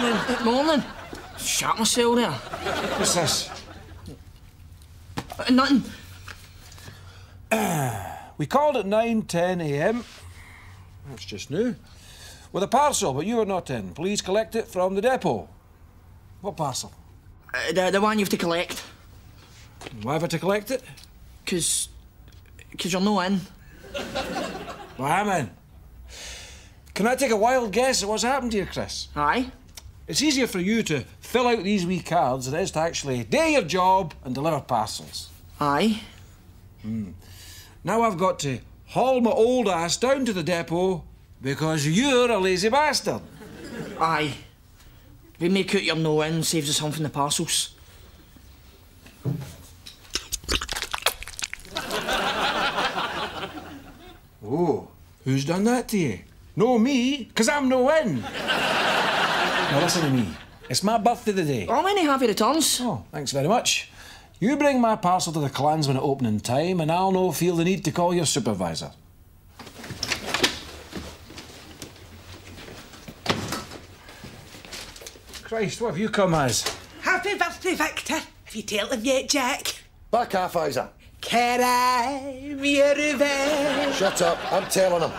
morning. Morning. Shot myself there. What's this? Uh, nothing. We called at 9.10 a.m. That's just new. With a parcel, but you were not in. Please collect it from the depot. What parcel? Uh, the, the one you have to collect. Why have I to collect it? Because... Because you're no in. Well, I'm in. Can I take a wild guess at what's happened to you, Chris? Aye. It's easier for you to fill out these wee cards than it is to actually do your job and deliver parcels. Aye. Hmm. Now I've got to haul my old ass down to the depot because you're a lazy bastard. Aye. We make out you're no in saves us from the parcels. Oh, who's done that to you? No, me, because I'm no in. Now listen to me. It's my birthday today. How many have you returns? Oh, thanks very much. You bring my parcel to the Clansman at opening time, and I'll no feel the need to call your supervisor. Christ, what have you come as? Happy birthday, Victor. Have you told him yet, Jack? Back off, Isa. Can I be a revenge? Shut up. I'm telling him.